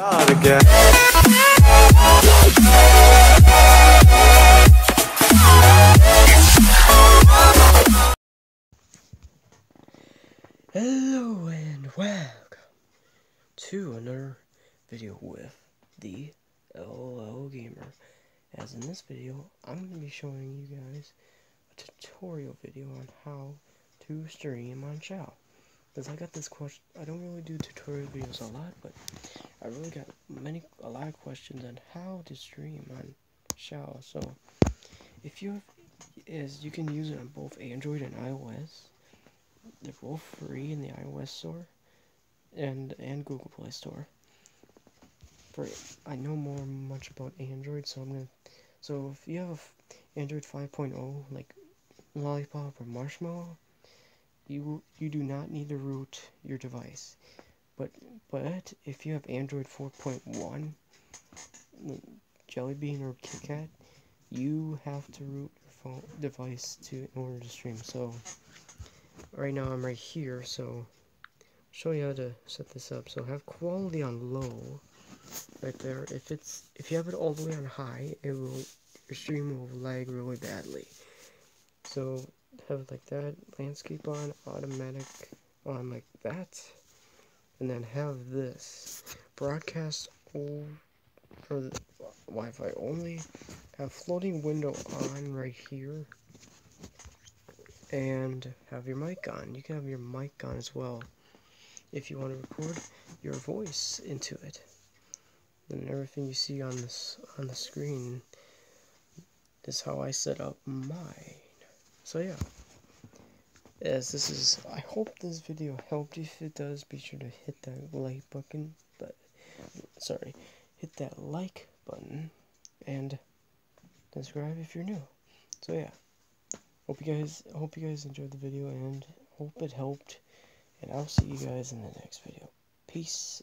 Hello and welcome to another video with the LOL Gamer. As in this video, I'm going to be showing you guys a tutorial video on how to stream on Shou. Because I got this question, I don't really do tutorial videos a lot, but I really got many, a lot of questions on how to stream on Shou. So, if you have, is you can use it on both Android and iOS they're both free in the iOS store and and Google Play Store. For I know more much about Android, so I'm gonna. So if you have Android 5.0 like Lollipop or Marshmallow, you you do not need to root your device. But but if you have Android 4.1, Jelly Bean or KitKat, you have to root your phone device to in order to stream. So right now I'm right here, so I'll show you how to set this up. So have quality on low, right there. If it's if you have it all the way on high, it will your stream will lag really badly. So have it like that, landscape on, automatic on like that, and then have this broadcast for the Wi-Fi only. Have floating window on right here and have your mic on. You can have your mic on as well if you want to record your voice into it. And everything you see on this on the screen is how I set up mine. So yeah. As this is I hope this video helped. If it does, be sure to hit that like button but sorry, hit that like button and subscribe if you're new. So yeah. Hope you guys hope you guys enjoyed the video and hope it helped. And I'll see you guys in the next video. Peace.